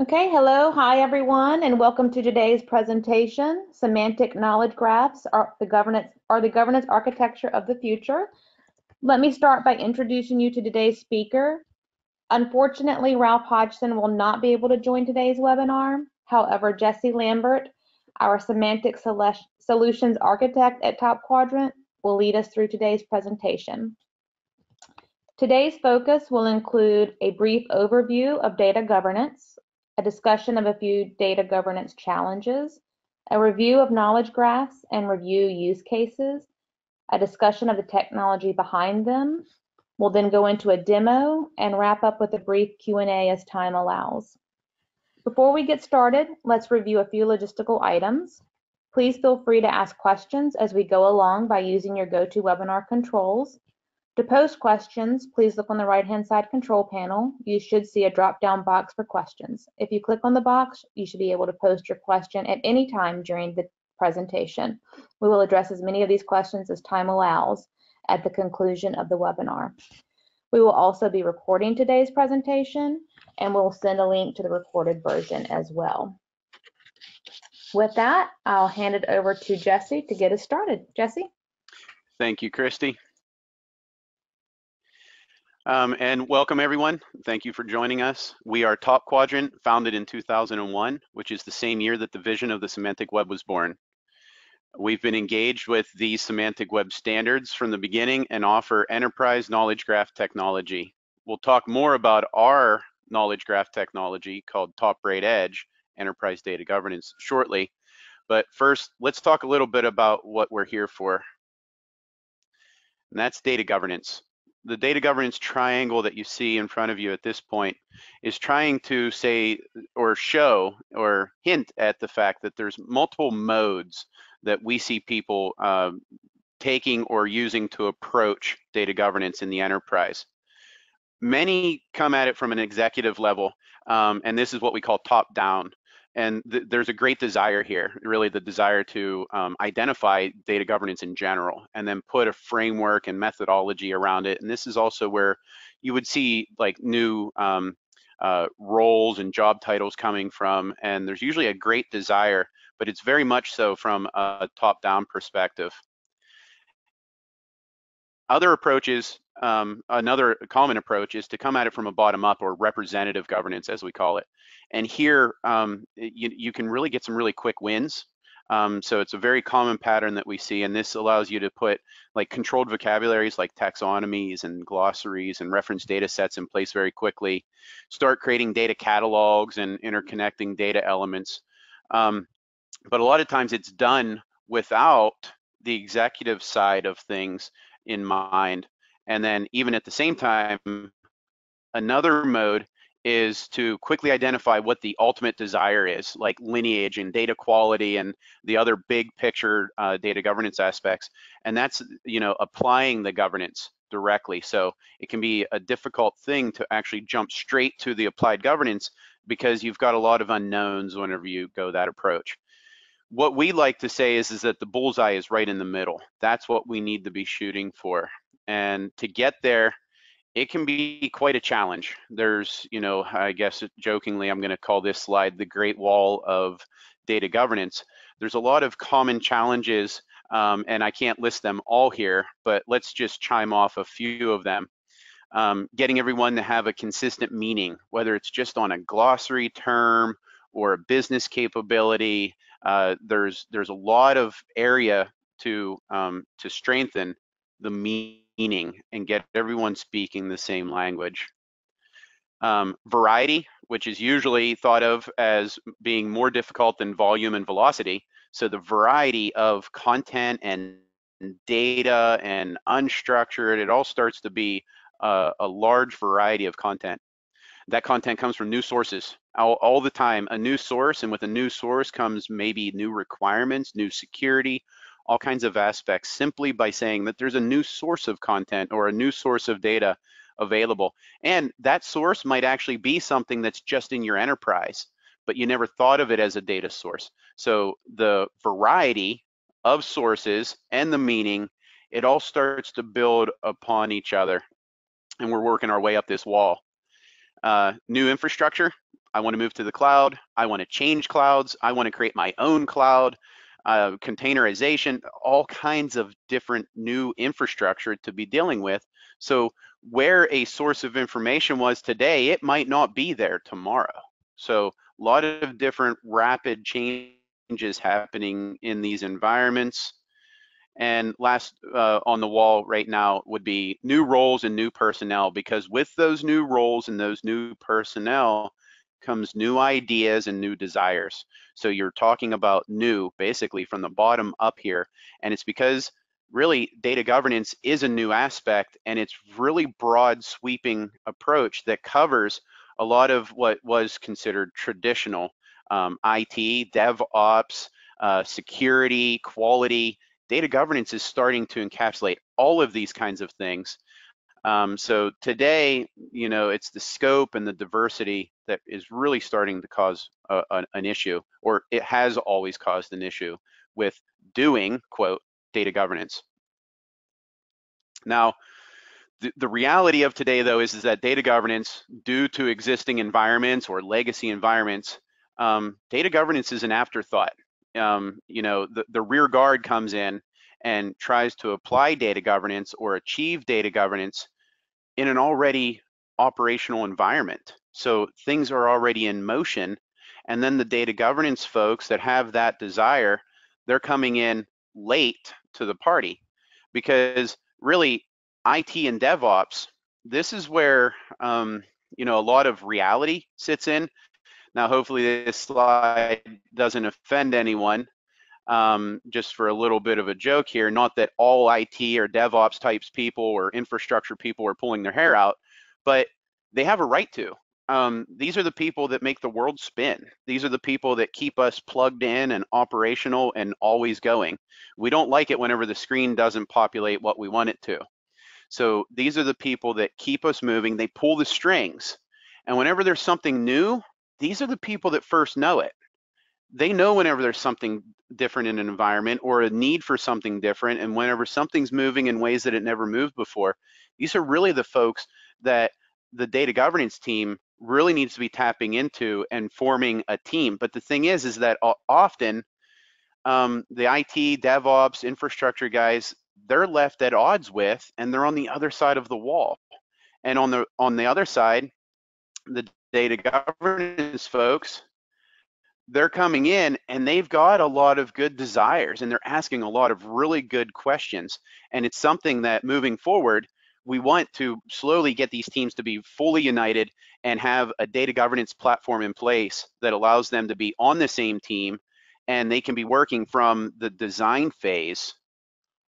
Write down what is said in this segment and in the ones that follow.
Okay, hello, hi everyone, and welcome to today's presentation. Semantic knowledge graphs are the governance are the governance architecture of the future. Let me start by introducing you to today's speaker. Unfortunately, Ralph Hodgson will not be able to join today's webinar. However, Jesse Lambert, our semantic solutions architect at TopQuadrant, will lead us through today's presentation. Today's focus will include a brief overview of data governance, a discussion of a few data governance challenges, a review of knowledge graphs and review use cases, a discussion of the technology behind them. We'll then go into a demo and wrap up with a brief Q&A as time allows. Before we get started, let's review a few logistical items. Please feel free to ask questions as we go along by using your GoToWebinar controls. To post questions, please look on the right-hand side control panel. You should see a drop-down box for questions. If you click on the box, you should be able to post your question at any time during the presentation. We will address as many of these questions as time allows at the conclusion of the webinar. We will also be recording today's presentation and we'll send a link to the recorded version as well. With that, I'll hand it over to Jesse to get us started. Jesse? Thank you, Christy. Um, and welcome everyone. Thank you for joining us. We are TopQuadrant, founded in 2001, which is the same year that the vision of the semantic web was born. We've been engaged with the semantic web standards from the beginning and offer enterprise knowledge graph technology. We'll talk more about our knowledge graph technology called TopBraid EDG, enterprise data governance shortly. But first, let's talk a little bit about what we're here for. And that's data governance the data governance triangle that you see in front of you at this point is trying to say or show or hint at the fact that there's multiple modes that we see people uh, taking or using to approach data governance in the enterprise. Many come at it from an executive level, um, and this is what we call top down and th there's a great desire here, really the desire to um, identify data governance in general, and then put a framework and methodology around it. And this is also where you would see like new um, uh, roles and job titles coming from, and there's usually a great desire, but it's very much so from a top-down perspective. Other approaches, um, another common approach is to come at it from a bottom up or representative governance, as we call it. And here, um, you, you can really get some really quick wins. Um, so it's a very common pattern that we see, and this allows you to put like controlled vocabularies like taxonomies and glossaries and reference data sets in place very quickly. Start creating data catalogs and interconnecting data elements. Um, but a lot of times it's done without the executive side of things in mind. And then even at the same time, another mode is to quickly identify what the ultimate desire is, like lineage and data quality and the other big picture uh, data governance aspects. And that's, you know, applying the governance directly. So it can be a difficult thing to actually jump straight to the applied governance because you've got a lot of unknowns whenever you go that approach what we like to say is, is that the bullseye is right in the middle. That's what we need to be shooting for. And to get there, it can be quite a challenge. There's, you know, I guess jokingly, I'm going to call this slide the Great Wall of Data Governance. There's a lot of common challenges, um, and I can't list them all here, but let's just chime off a few of them. Um, getting everyone to have a consistent meaning, whether it's just on a glossary term or a business capability, uh, there's there's a lot of area to um, to strengthen the meaning and get everyone speaking the same language. Um, variety, which is usually thought of as being more difficult than volume and velocity. So the variety of content and data and unstructured, it all starts to be a, a large variety of content. That content comes from new sources all, all the time, a new source, and with a new source comes maybe new requirements, new security, all kinds of aspects simply by saying that there's a new source of content or a new source of data available. And that source might actually be something that's just in your enterprise, but you never thought of it as a data source. So the variety of sources and the meaning, it all starts to build upon each other. And we're working our way up this wall. Uh, new infrastructure, I want to move to the cloud. I want to change clouds. I want to create my own cloud, uh, containerization, all kinds of different new infrastructure to be dealing with. So where a source of information was today, it might not be there tomorrow. So a lot of different rapid changes happening in these environments. And last uh, on the wall right now would be new roles and new personnel, because with those new roles and those new personnel comes new ideas and new desires. So you're talking about new basically from the bottom up here. And it's because really data governance is a new aspect and it's really broad sweeping approach that covers a lot of what was considered traditional um, IT, DevOps, uh, security, quality. Data governance is starting to encapsulate all of these kinds of things. Um, so today, you know, it's the scope and the diversity that is really starting to cause a, a, an issue, or it has always caused an issue with doing, quote, data governance. Now, the, the reality of today, though, is, is that data governance, due to existing environments or legacy environments, um, data governance is an afterthought. Um, you know, the, the rear guard comes in and tries to apply data governance or achieve data governance in an already operational environment. So things are already in motion. And then the data governance folks that have that desire, they're coming in late to the party because really IT and DevOps, this is where um, you know a lot of reality sits in. Now, hopefully, this slide doesn't offend anyone. Um, just for a little bit of a joke here, not that all IT or DevOps types people or infrastructure people are pulling their hair out, but they have a right to. Um, these are the people that make the world spin. These are the people that keep us plugged in and operational and always going. We don't like it whenever the screen doesn't populate what we want it to. So these are the people that keep us moving. They pull the strings. And whenever there's something new, these are the people that first know it. They know whenever there's something different in an environment or a need for something different. And whenever something's moving in ways that it never moved before, these are really the folks that the data governance team really needs to be tapping into and forming a team. But the thing is, is that often um, the IT, DevOps, infrastructure guys, they're left at odds with and they're on the other side of the wall and on the on the other side the data governance folks they're coming in and they've got a lot of good desires and they're asking a lot of really good questions. And it's something that moving forward we want to slowly get these teams to be fully united and have a data governance platform in place that allows them to be on the same team and they can be working from the design phase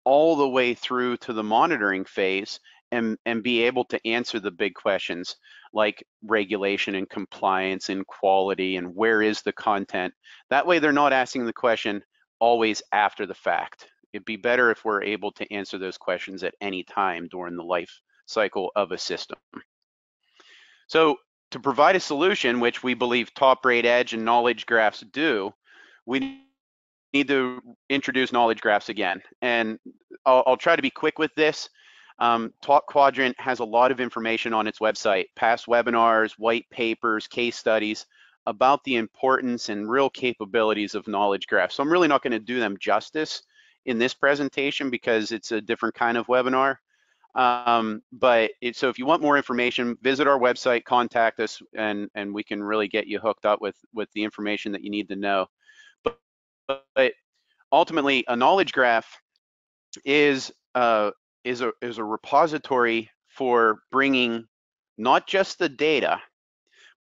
all the way through to the monitoring phase and, and be able to answer the big questions like regulation and compliance and quality and where is the content. That way they're not asking the question always after the fact. It'd be better if we're able to answer those questions at any time during the life cycle of a system. So to provide a solution, which we believe TopBraid EDG and knowledge graphs do, we need to introduce knowledge graphs again. And I'll, I'll try to be quick with this. Um, TopQuadrant has a lot of information on its website, past webinars, white papers, case studies about the importance and real capabilities of knowledge graphs. So I'm really not going to do them justice in this presentation because it's a different kind of webinar. Um, but it, so if you want more information, visit our website, contact us, and, and we can really get you hooked up with, with the information that you need to know but ultimately a knowledge graph is uh, is a is a repository for bringing not just the data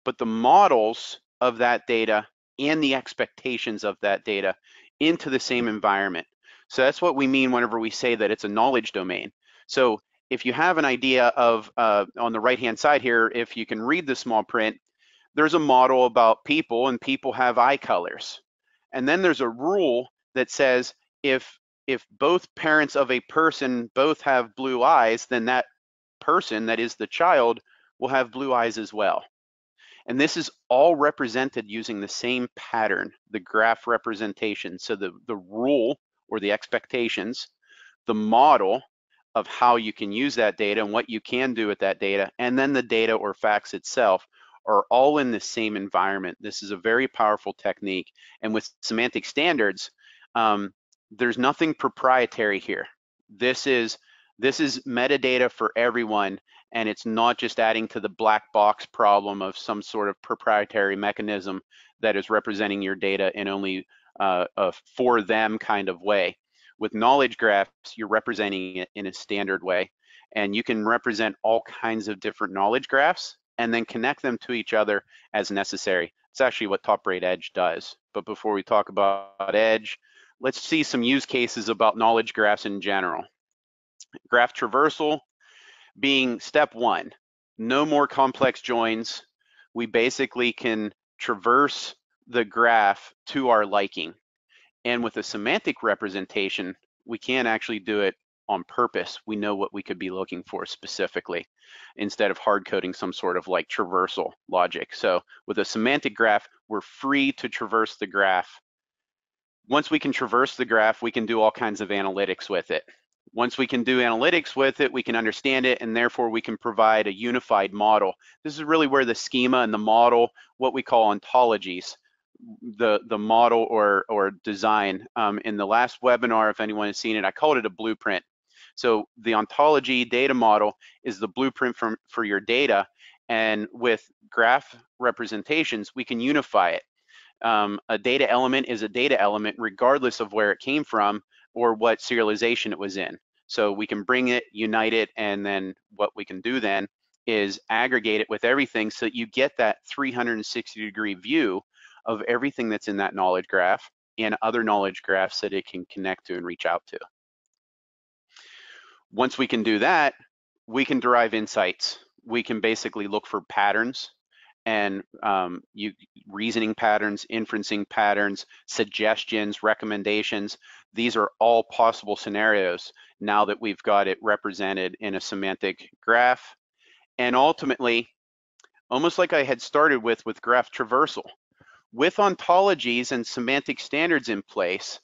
but the models of that data and the expectations of that data into the same environment. So that's what we mean whenever we say that it's a knowledge domain. So if you have an idea of uh, on the right hand side here if you can read the small print there's a model about people and people have eye colors. And then there's a rule that says if if both parents of a person both have blue eyes, then that person, that is the child, will have blue eyes as well. And this is all represented using the same pattern, the graph representation. So the, the rule or the expectations, the model of how you can use that data and what you can do with that data, and then the data or facts itself are all in the same environment. This is a very powerful technique. And with semantic standards, um, there's nothing proprietary here. This is this is metadata for everyone, and it's not just adding to the black box problem of some sort of proprietary mechanism that is representing your data in only uh, a for them kind of way. With knowledge graphs, you're representing it in a standard way, and you can represent all kinds of different knowledge graphs and then connect them to each other as necessary. It's actually what TopBraid EDG does. But before we talk about EDG, let's see some use cases about knowledge graphs in general. Graph traversal being step one, no more complex joins. We basically can traverse the graph to our liking. And with a semantic representation, we can actually do it on purpose. We know what we could be looking for specifically instead of hard coding some sort of like traversal logic. So with a semantic graph, we're free to traverse the graph. Once we can traverse the graph, we can do all kinds of analytics with it. Once we can do analytics with it, we can understand it, and therefore we can provide a unified model. This is really where the schema and the model, what we call ontologies, the the model or or design. Um, in the last webinar, if anyone has seen it, I called it a blueprint. So the ontology data model is the blueprint for, for your data, and with graph representations, we can unify it. Um, a data element is a data element regardless of where it came from or what serialization it was in. So we can bring it, unite it, and then what we can do then is aggregate it with everything so that you get that 360 degree view of everything that's in that knowledge graph and other knowledge graphs that it can connect to and reach out to. Once we can do that, we can derive insights. We can basically look for patterns and um, you reasoning patterns, inferencing patterns, suggestions, recommendations. These are all possible scenarios now that we've got it represented in a semantic graph. And ultimately, almost like I had started with with graph traversal, with ontologies and semantic standards in place,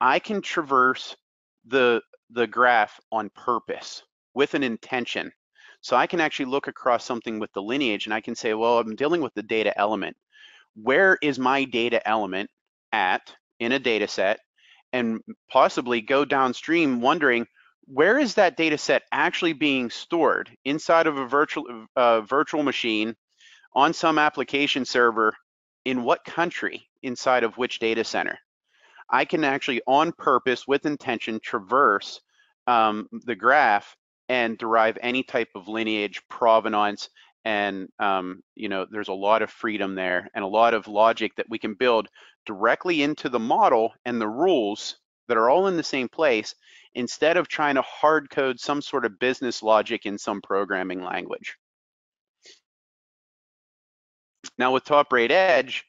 I can traverse the, the graph on purpose with an intention. So I can actually look across something with the lineage and I can say, well, I'm dealing with the data element. Where is my data element at in a data set? And possibly go downstream wondering, where is that data set actually being stored inside of a virtual, uh, virtual machine on some application server in what country inside of which data center? I can actually on purpose with intention traverse um, the graph and derive any type of lineage provenance and um, you know there's a lot of freedom there and a lot of logic that we can build directly into the model and the rules that are all in the same place instead of trying to hard code some sort of business logic in some programming language. Now with Top TopBraid EDG,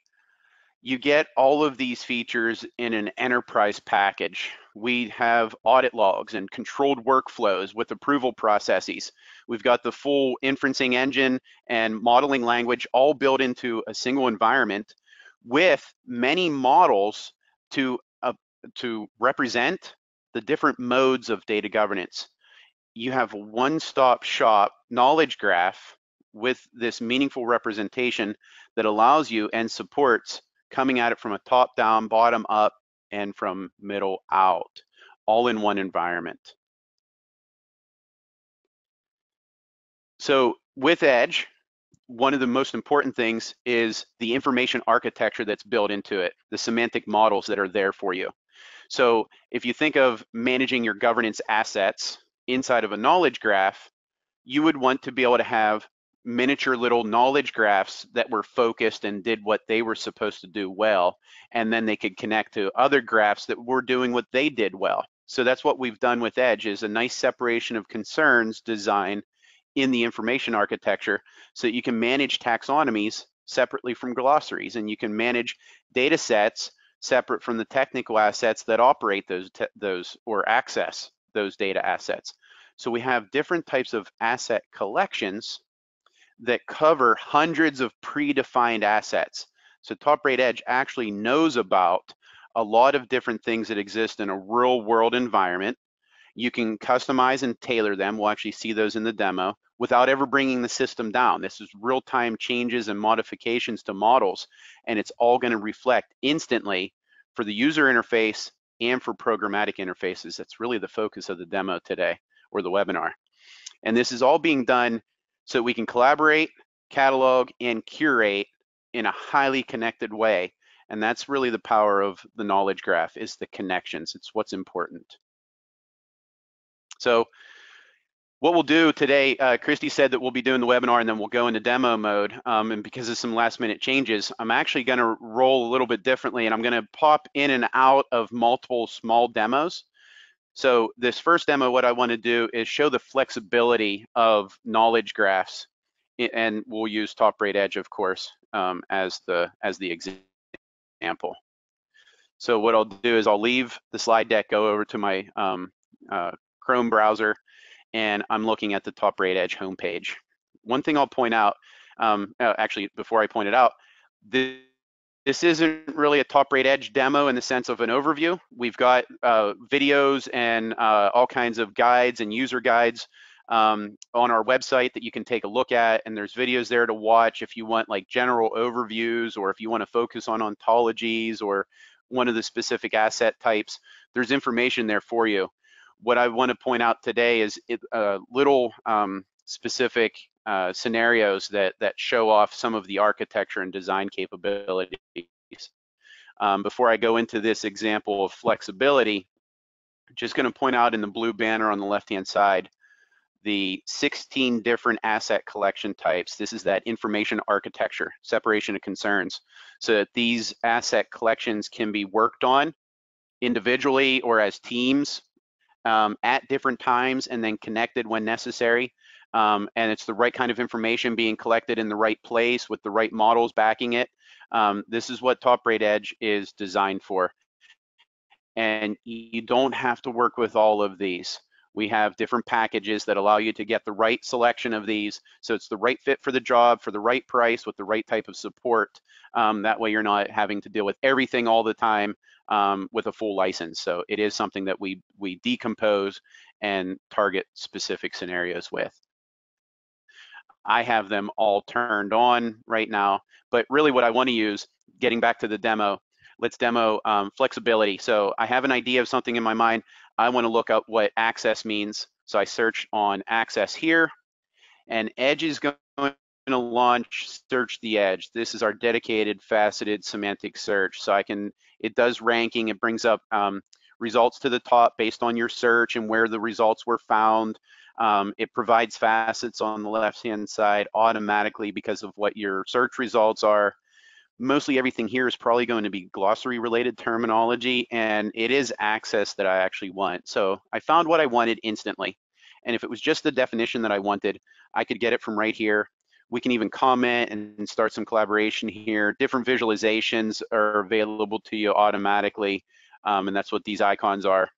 you get all of these features in an enterprise package. We have audit logs and controlled workflows with approval processes. We've got the full inferencing engine and modeling language all built into a single environment with many models to, uh, to represent the different modes of data governance. You have one-stop shop knowledge graph with this meaningful representation that allows you and supports coming at it from a top down, bottom up, and from middle out, all in one environment. So with EDG, one of the most important things is the information architecture that's built into it, the semantic models that are there for you. So if you think of managing your governance assets inside of a knowledge graph, you would want to be able to have miniature little knowledge graphs that were focused and did what they were supposed to do well. And then they could connect to other graphs that were doing what they did well. So that's what we've done with EDG is a nice separation of concerns design in the information architecture so that you can manage taxonomies separately from glossaries and you can manage data sets separate from the technical assets that operate those, those or access those data assets. So we have different types of asset collections that cover hundreds of predefined assets. So TopBraid EDG actually knows about a lot of different things that exist in a real world environment. You can customize and tailor them. We'll actually see those in the demo without ever bringing the system down. This is real-time changes and modifications to models, and it's all gonna reflect instantly for the user interface and for programmatic interfaces. That's really the focus of the demo today or the webinar. And this is all being done so we can collaborate, catalog, and curate in a highly connected way. And that's really the power of the knowledge graph is the connections. It's what's important. So what we'll do today, uh, Christy said that we'll be doing the webinar and then we'll go into demo mode. Um, and because of some last minute changes, I'm actually gonna roll a little bit differently and I'm gonna pop in and out of multiple small demos. So this first demo, what I wanna do is show the flexibility of knowledge graphs and we'll use TopBraid EDG, of course, um, as the as the example. So what I'll do is I'll leave the slide deck, go over to my um, uh, Chrome browser, and I'm looking at the TopBraid EDG homepage. One thing I'll point out, um, uh, actually, before I point it out, this, this isn't really a TopBraid EDG demo in the sense of an overview. We've got uh, videos and uh, all kinds of guides and user guides um, on our website that you can take a look at, and there's videos there to watch if you want like general overviews or if you want to focus on ontologies or one of the specific asset types. There's information there for you what I want to point out today is it, uh, little um, specific uh, scenarios that, that show off some of the architecture and design capabilities. Um, before I go into this example of flexibility, just going to point out in the blue banner on the left-hand side, the 16 different asset collection types. This is that information architecture, separation of concerns, so that these asset collections can be worked on individually or as teams um, at different times and then connected when necessary. Um, and it's the right kind of information being collected in the right place with the right models backing it. Um, this is what TopBraid EDG is designed for. And you don't have to work with all of these. We have different packages that allow you to get the right selection of these. So it's the right fit for the job, for the right price, with the right type of support. Um, that way you're not having to deal with everything all the time um, with a full license. So it is something that we, we decompose and target specific scenarios with. I have them all turned on right now, but really what I wanna use, getting back to the demo, let's demo um, flexibility. So I have an idea of something in my mind. I wanna look up what access means. So I search on access here, and EDG is going to launch search the edge. This is our dedicated faceted semantic search. So I can, it does ranking, it brings up um, results to the top based on your search and where the results were found. Um, it provides facets on the left-hand side automatically because of what your search results are. Mostly everything here is probably going to be glossary related terminology and it is access that I actually want. So I found what I wanted instantly. And if it was just the definition that I wanted, I could get it from right here. We can even comment and start some collaboration here. Different visualizations are available to you automatically, um, and that's what these icons are,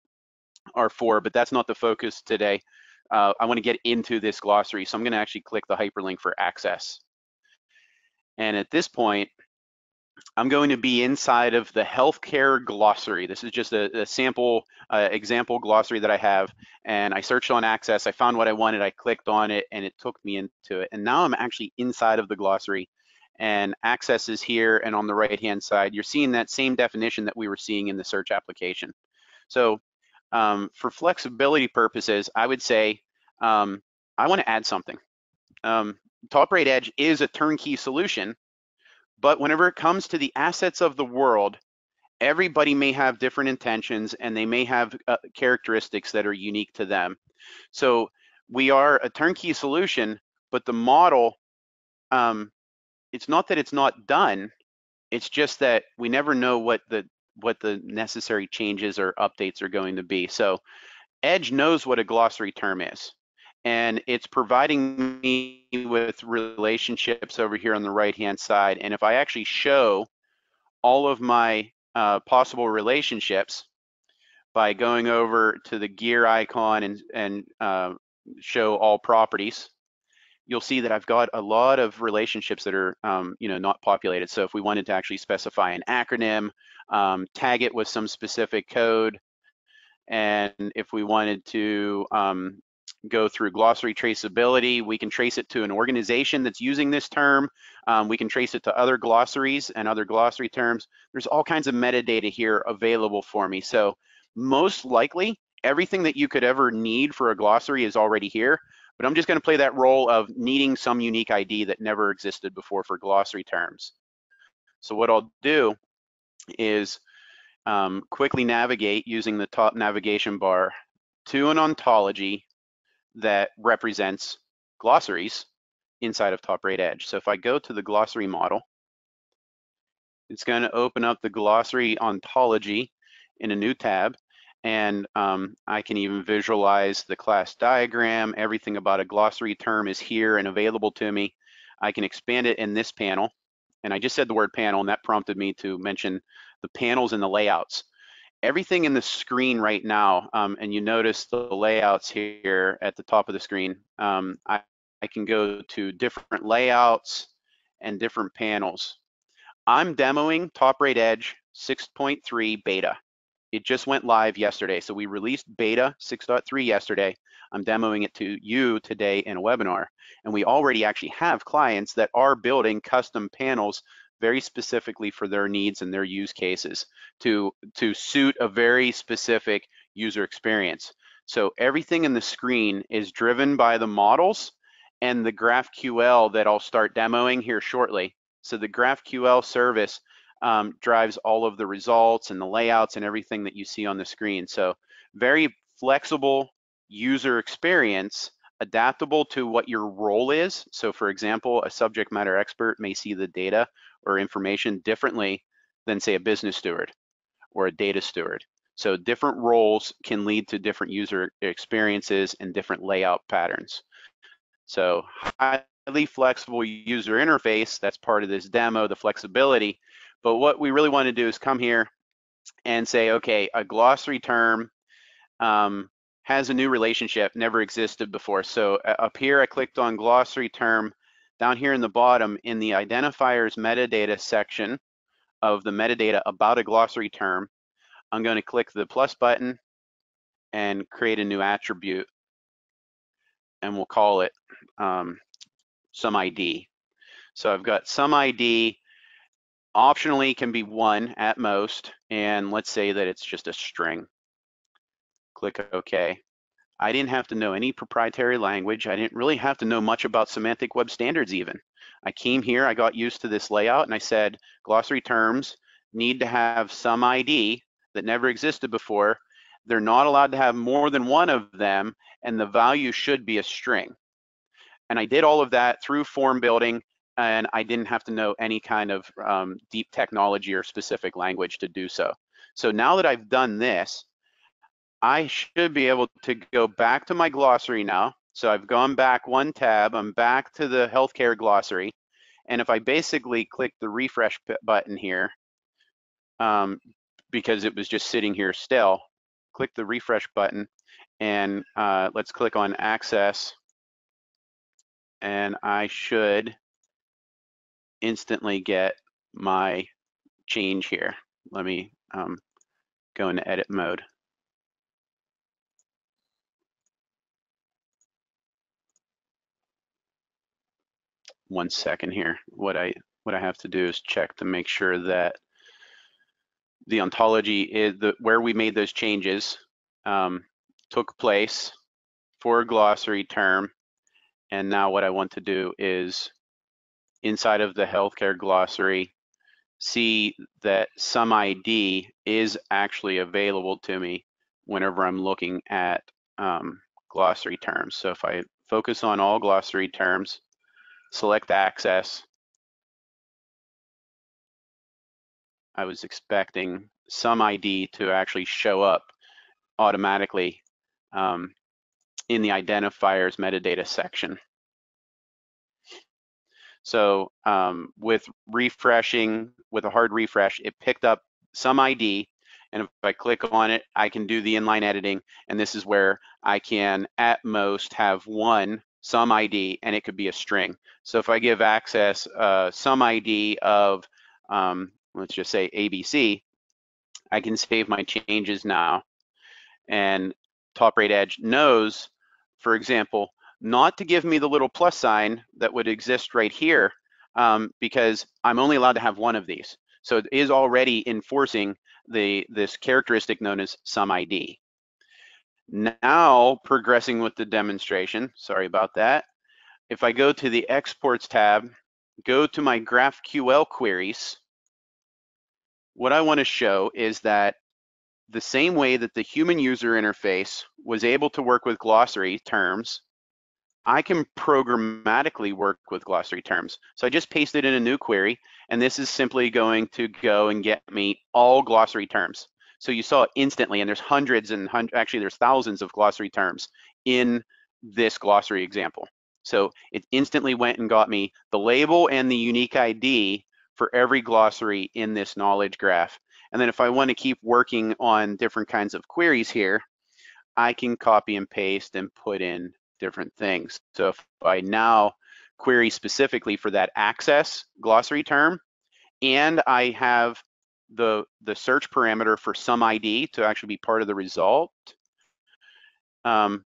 are for, but that's not the focus today. Uh, I wanna get into this glossary, so I'm gonna actually click the hyperlink for access. And at this point, I'm going to be inside of the healthcare glossary. This is just a, a sample uh, example glossary that I have. And I searched on Access, I found what I wanted, I clicked on it, and it took me into it. And now I'm actually inside of the glossary. And Access is here, and on the right-hand side, you're seeing that same definition that we were seeing in the search application. So um, for flexibility purposes, I would say um, I want to add something. Um, TopBraid EDG is a turnkey solution, but whenever it comes to the assets of the world, everybody may have different intentions and they may have uh, characteristics that are unique to them. So we are a turnkey solution, but the model, um, it's not that it's not done, it's just that we never know what the what the necessary changes or updates are going to be. So EDG knows what a glossary term is and it's providing me with relationships over here on the right hand side. And if I actually show all of my uh, possible relationships by going over to the gear icon and, and uh, show all properties, you'll see that I've got a lot of relationships that are um, you know, not populated. So if we wanted to actually specify an acronym, um, tag it with some specific code, And if we wanted to um, go through glossary traceability, we can trace it to an organization that's using this term. Um, we can trace it to other glossaries and other glossary terms. There's all kinds of metadata here available for me. So most likely, everything that you could ever need for a glossary is already here. But I'm just going to play that role of needing some unique ID that never existed before for glossary terms. So what I'll do is um, quickly navigate using the top navigation bar to an ontology that represents glossaries inside of Top TopBraid EDG. So if I go to the glossary model, it's going to open up the glossary ontology in a new tab and um, I can even visualize the class diagram. Everything about a glossary term is here and available to me. I can expand it in this panel. And I just said the word panel and that prompted me to mention the panels and the layouts. Everything in the screen right now, um, and you notice the layouts here at the top of the screen, um, I, I can go to different layouts and different panels. I'm demoing Top TopBraid EDG 6.3 beta. It just went live yesterday. So we released beta 6.3 yesterday. I'm demoing it to you today in a webinar. And we already actually have clients that are building custom panels very specifically for their needs and their use cases to, to suit a very specific user experience. So everything in the screen is driven by the models and the GraphQL that I'll start demoing here shortly. So the GraphQL service um, drives all of the results and the layouts and everything that you see on the screen. So very flexible user experience, adaptable to what your role is. So for example, a subject matter expert may see the data or information differently than say a business steward or a data steward. So different roles can lead to different user experiences and different layout patterns. So highly flexible user interface, that's part of this demo, the flexibility, but what we really want to do is come here and say, okay, a glossary term um, has a new relationship, never existed before. So uh, up here, I clicked on glossary term. Down here in the bottom, in the identifiers metadata section of the metadata about a glossary term, I'm going to click the plus button and create a new attribute. And we'll call it um, some ID. So I've got some ID Optionally can be one at most, and let's say that it's just a string. Click OK. I didn't have to know any proprietary language. I didn't really have to know much about semantic web standards even. I came here, I got used to this layout, and I said glossary terms need to have some ID that never existed before. They're not allowed to have more than one of them, and the value should be a string. And I did all of that through form building and I didn't have to know any kind of um, deep technology or specific language to do so. So now that I've done this, I should be able to go back to my glossary now. So I've gone back one tab, I'm back to the healthcare glossary. And if I basically click the refresh button here, um, because it was just sitting here still, click the refresh button and uh, let's click on access. And I should instantly get my change here. Let me um, go into edit mode. One second here. What I what I have to do is check to make sure that the ontology is the where we made those changes um, took place for a glossary term. And now what I want to do is inside of the healthcare glossary see that some ID is actually available to me whenever I'm looking at um, glossary terms. So if I focus on all glossary terms, select access, I was expecting some ID to actually show up automatically um, in the identifiers metadata section. So um, with refreshing, with a hard refresh, it picked up some ID. And if I click on it, I can do the inline editing. And this is where I can at most have one some ID and it could be a string. So if I give access uh, some ID of, um, let's just say ABC, I can save my changes now. And TopBraid EDG knows, for example, not to give me the little plus sign that would exist right here um, because I'm only allowed to have one of these. So it is already enforcing the this characteristic known as some ID. Now progressing with the demonstration, sorry about that. If I go to the exports tab, go to my GraphQL queries, what I want to show is that the same way that the human user interface was able to work with glossary terms, I can programmatically work with glossary terms. So I just pasted in a new query, and this is simply going to go and get me all glossary terms. So you saw it instantly, and there's hundreds and actually there's thousands of glossary terms in this glossary example. So it instantly went and got me the label and the unique ID for every glossary in this knowledge graph. And then if I want to keep working on different kinds of queries here, I can copy and paste and put in different things. So if I now query specifically for that access glossary term, and I have the, the search parameter for some ID to actually be part of the result, um,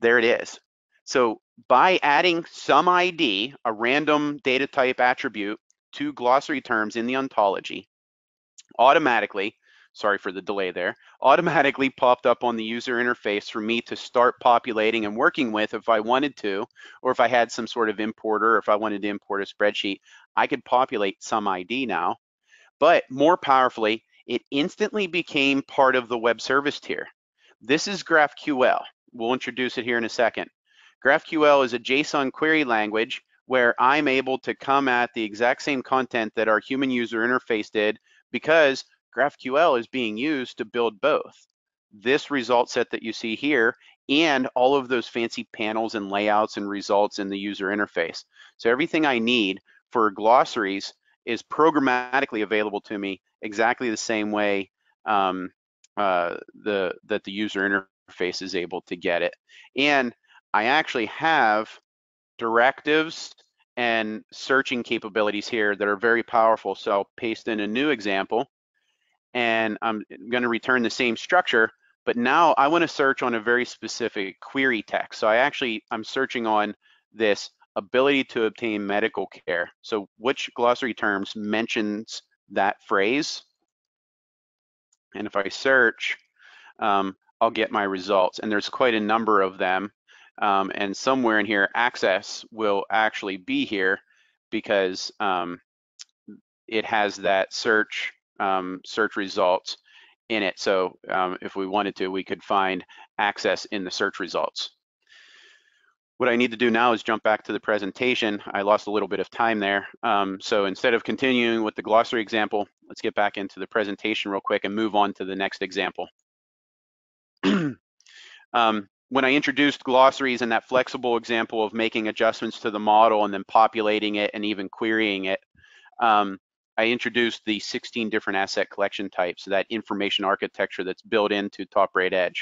there it is. So by adding some ID, a random data type attribute to glossary terms in the ontology, automatically, sorry for the delay there, automatically popped up on the user interface for me to start populating and working with if I wanted to, or if I had some sort of importer, or if I wanted to import a spreadsheet, I could populate some ID now. But more powerfully, it instantly became part of the web service tier. This is GraphQL. We'll introduce it here in a second. GraphQL is a JSON query language where I'm able to come at the exact same content that our human user interface did because GraphQL is being used to build both. This result set that you see here and all of those fancy panels and layouts and results in the user interface. So everything I need for glossaries is programmatically available to me exactly the same way um, uh, the that the user interface is able to get it. And I actually have directives and searching capabilities here that are very powerful. So I'll paste in a new example and I'm gonna return the same structure, but now I wanna search on a very specific query text. So I actually, I'm searching on this ability to obtain medical care. So which glossary terms mentions that phrase? And if I search, um, I'll get my results. And there's quite a number of them. Um, and somewhere in here, access will actually be here because um, it has that search um, search results in it. So um, if we wanted to, we could find access in the search results. What I need to do now is jump back to the presentation. I lost a little bit of time there. Um, so instead of continuing with the glossary example, let's get back into the presentation real quick and move on to the next example. um, when I introduced glossaries and that flexible example of making adjustments to the model and then populating it and even querying it, um, I introduced the 16 different asset collection types, that information architecture that's built into TopBraid EDG.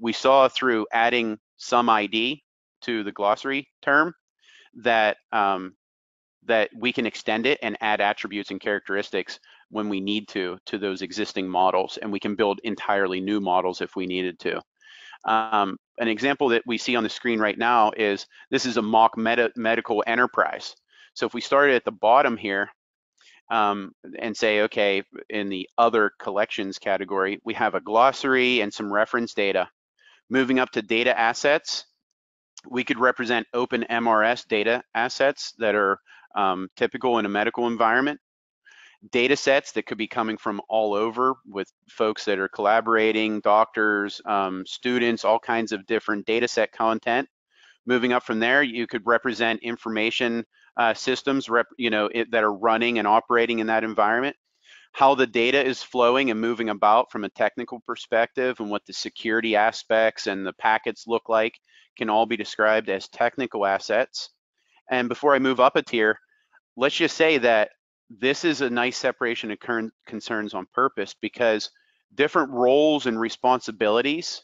We saw through adding some ID to the glossary term that um, that we can extend it and add attributes and characteristics when we need to to those existing models, and we can build entirely new models if we needed to. Um, an example that we see on the screen right now is this is a mock meta medical enterprise. So if we started at the bottom here um, and say, okay, in the other collections category, we have a glossary and some reference data. Moving up to data assets, we could represent OpenMRS data assets that are um, typical in a medical environment data sets that could be coming from all over with folks that are collaborating, doctors, um, students, all kinds of different data set content. Moving up from there, you could represent information uh, systems rep, you know, it, that are running and operating in that environment. How the data is flowing and moving about from a technical perspective and what the security aspects and the packets look like can all be described as technical assets. And before I move up a tier, let's just say that this is a nice separation of current concerns on purpose because different roles and responsibilities,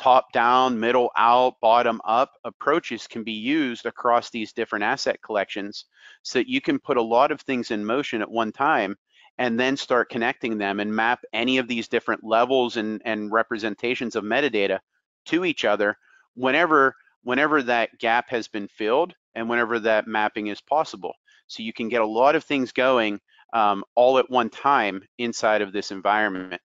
top down, middle out, bottom up approaches can be used across these different asset collections so that you can put a lot of things in motion at one time and then start connecting them and map any of these different levels and, and representations of metadata to each other whenever whenever that gap has been filled and whenever that mapping is possible. So you can get a lot of things going um, all at one time inside of this environment.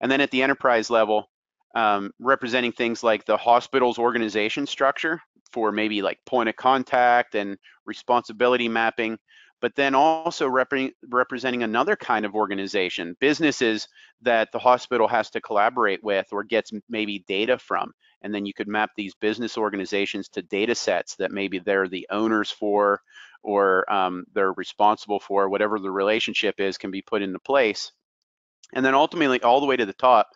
And then at the enterprise level, um, representing things like the hospital's organization structure for maybe like point of contact and responsibility mapping, but then also rep representing another kind of organization, businesses that the hospital has to collaborate with or gets maybe data from. And then you could map these business organizations to data sets that maybe they're the owners for or um, they're responsible for, whatever the relationship is can be put into place. And then ultimately all the way to the top,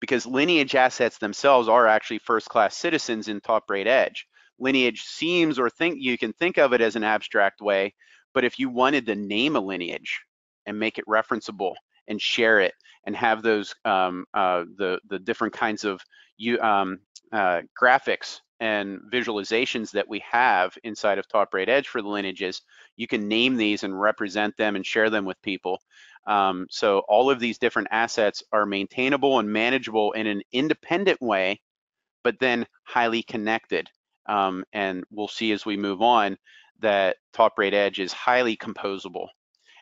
because lineage assets themselves are actually first class citizens in TopBraid EDG. Lineage seems or think you can think of it as an abstract way, but if you wanted to name a lineage and make it referenceable and share it and have those um, uh, the the different kinds of you um, uh, graphics and visualizations that we have inside of TopBraid EDG for the lineages, you can name these and represent them and share them with people. Um, so all of these different assets are maintainable and manageable in an independent way, but then highly connected. Um, and we'll see as we move on that TopBraid EDG is highly composable.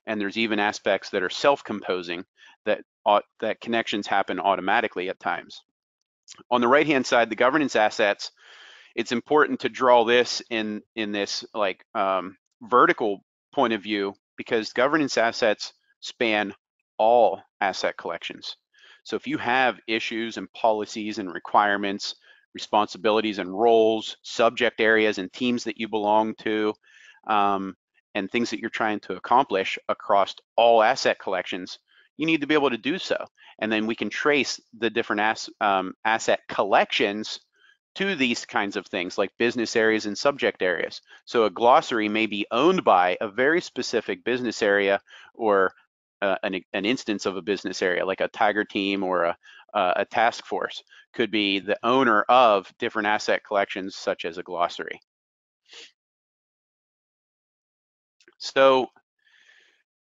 And there's even aspects that are self-composing that, that connections happen automatically at times. On the right-hand side, the governance assets, it's important to draw this in, in this like um, vertical point of view because governance assets span all asset collections. So if you have issues and policies and requirements responsibilities and roles, subject areas and teams that you belong to, um, and things that you're trying to accomplish across all asset collections, you need to be able to do so. And then we can trace the different as, um, asset collections to these kinds of things like business areas and subject areas. So a glossary may be owned by a very specific business area or uh, an, an, instance of a business area like a tiger team or a, uh, a task force could be the owner of different asset collections such as a glossary. So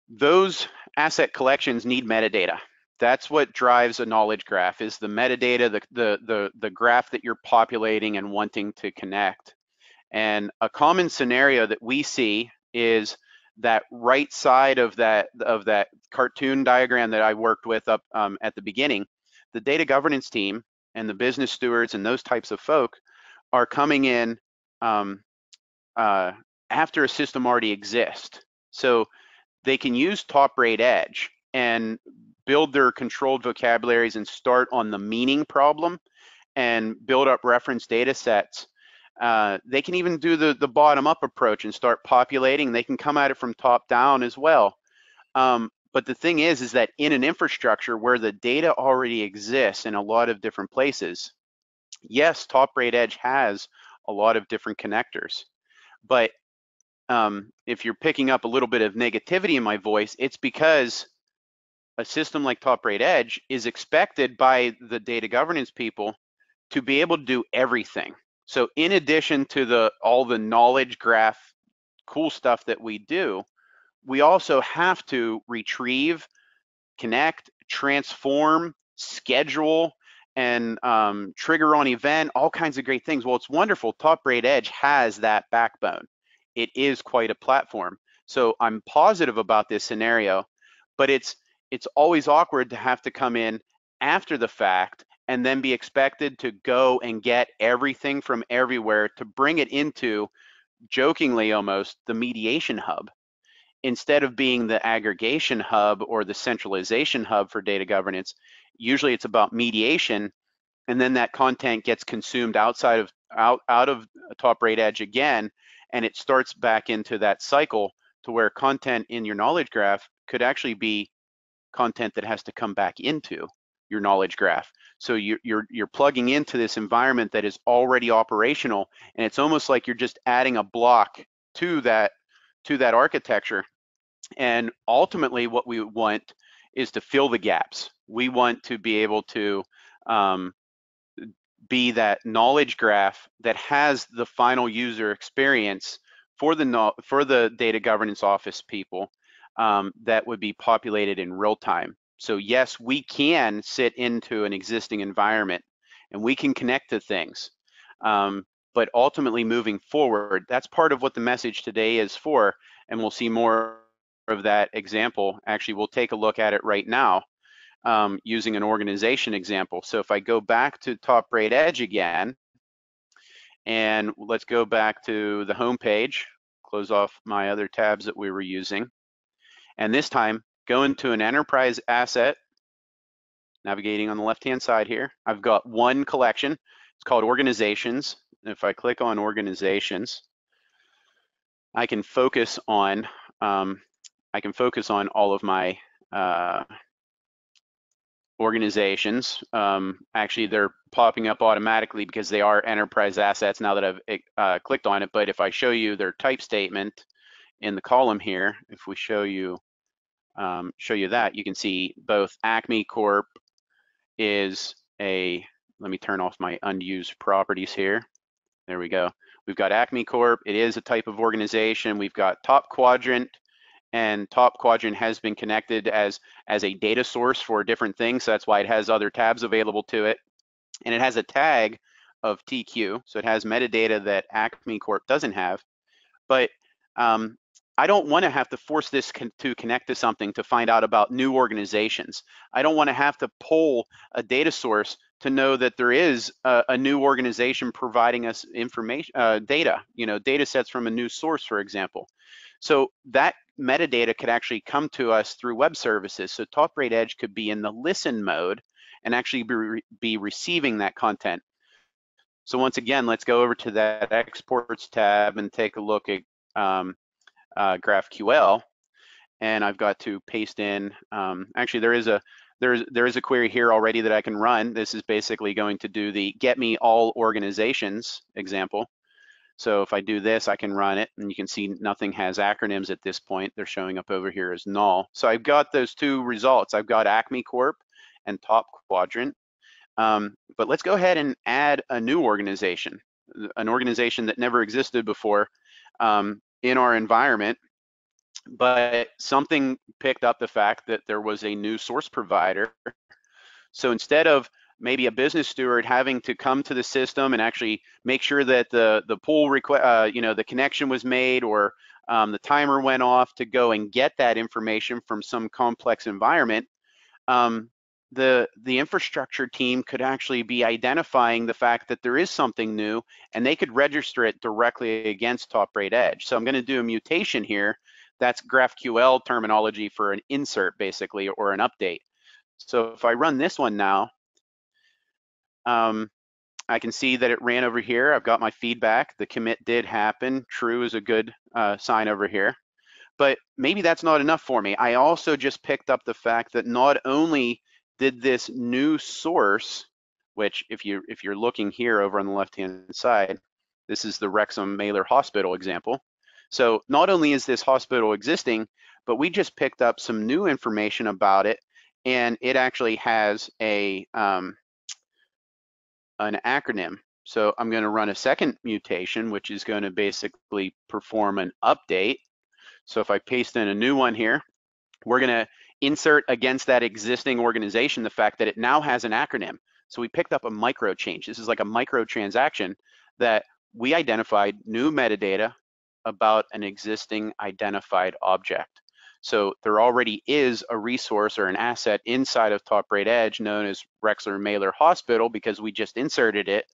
those asset collections need metadata. That's what drives a knowledge graph is the metadata, the, the, the, the graph that you're populating and wanting to connect. And a common scenario that we see is that right side of that of that cartoon diagram that I worked with up um, at the beginning, the data governance team and the business stewards and those types of folk are coming in um, uh, after a system already exists. So they can use TopBraid EDG and build their controlled vocabularies and start on the meaning problem and build up reference data sets uh, they can even do the, the bottom up approach and start populating. They can come at it from top down as well. Um, but the thing is, is that in an infrastructure where the data already exists in a lot of different places, yes, TopBraid EDG has a lot of different connectors. But um, if you're picking up a little bit of negativity in my voice, it's because a system like TopBraid EDG is expected by the data governance people to be able to do everything. So in addition to the all the knowledge graph cool stuff that we do, we also have to retrieve, connect, transform, schedule, and um, trigger on event, all kinds of great things. Well, it's wonderful. TopBraid EDG has that backbone. It is quite a platform. So I'm positive about this scenario, but it's it's always awkward to have to come in after the fact and then be expected to go and get everything from everywhere to bring it into, jokingly almost, the mediation hub instead of being the aggregation hub or the centralization hub for data governance. Usually it's about mediation and then that content gets consumed outside of out, out of TopBraid EDG again and it starts back into that cycle to where content in your knowledge graph could actually be content that has to come back into your knowledge graph. So you're, you're, you're plugging into this environment that is already operational, and it's almost like you're just adding a block to that to that architecture. And ultimately, what we want is to fill the gaps. We want to be able to um, be that knowledge graph that has the final user experience for the for the data governance office people um, that would be populated in real time. So yes, we can sit into an existing environment and we can connect to things. Um, but ultimately moving forward, that's part of what the message today is for. And we'll see more of that example. Actually, we'll take a look at it right now um, using an organization example. So if I go back to TopBraid EDG again, and let's go back to the home page, close off my other tabs that we were using. And this time, go into an enterprise asset, navigating on the left-hand side here. I've got one collection. It's called organizations. If I click on organizations, I can focus on um, I can focus on all of my uh, organizations. Um, actually, they're popping up automatically because they are enterprise assets now that I've uh, clicked on it. But if I show you their type statement in the column here, if we show you um, show you that, you can see both Acme Corp is a, let me turn off my unused properties here. There we go. We've got Acme Corp. It is a type of organization. We've got TopQuadrant, and TopQuadrant has been connected as, as a data source for different things. So that's why it has other tabs available to it. And it has a tag of TQ. So it has metadata that Acme Corp doesn't have. But um, I don't want to have to force this con to connect to something to find out about new organizations. I don't want to have to pull a data source to know that there is a, a new organization providing us information, uh, data, you know, data sets from a new source, for example. So that metadata could actually come to us through web services. So TopBraid EDG could be in the listen mode and actually be, re be receiving that content. So once again, let's go over to that exports tab and take a look at um, uh, GraphQL, and I've got to paste in. Um, actually, there is a there's there is a query here already that I can run. This is basically going to do the get me all organizations example. So if I do this, I can run it, and you can see nothing has acronyms at this point. They're showing up over here as null. So I've got those two results. I've got Acme Corp and Top Quadrant. Um, but let's go ahead and add a new organization, an organization that never existed before. Um, in our environment, but something picked up the fact that there was a new source provider. So instead of maybe a business steward having to come to the system and actually make sure that the the pull request, uh, you know, the connection was made or um, the timer went off to go and get that information from some complex environment, um, the the infrastructure team could actually be identifying the fact that there is something new and they could register it directly against TopBraid EDG so i'm going to do a mutation here that's graphql terminology for an insert basically or an update so if i run this one now um, I can see that it ran over here. I've got my feedback. The commit did happen. True is a good uh, sign over here. But maybe that's not enough for me. I also just picked up the fact that not only did this new source, which if you if you're looking here over on the left-hand side, this is the Wrexham Mailer Hospital example. So not only is this hospital existing, but we just picked up some new information about it, and it actually has a um, an acronym. So I'm going to run a second mutation, which is going to basically perform an update. So if I paste in a new one here, we're going to insert against that existing organization the fact that it now has an acronym. So we picked up a micro change. This is like a micro transaction that we identified new metadata about an existing identified object. So there already is a resource or an asset inside of TopBraid EDG known as Rexler Mailer Hospital because we just inserted it.